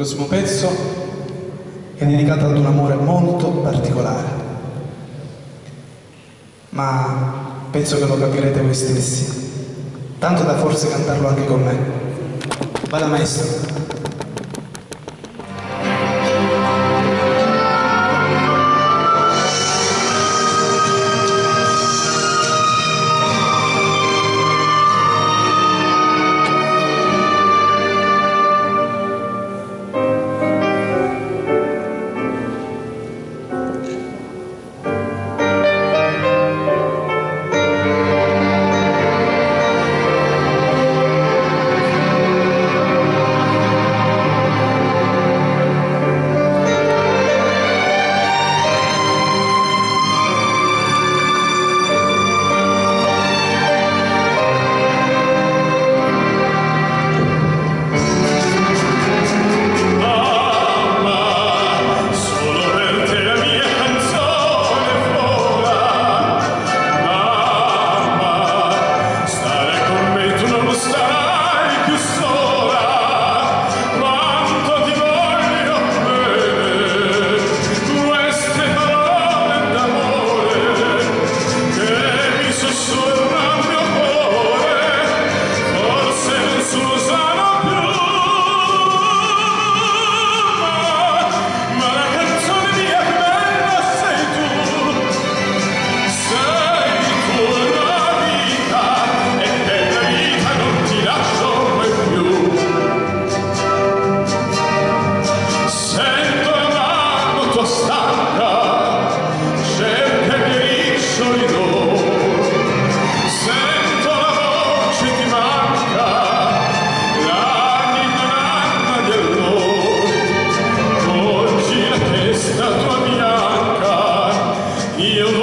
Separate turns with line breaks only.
prossimo pezzo è dedicato ad un amore molto particolare, ma penso che lo capirete voi stessi, tanto da forse cantarlo anche con me. Vada maestro. E eu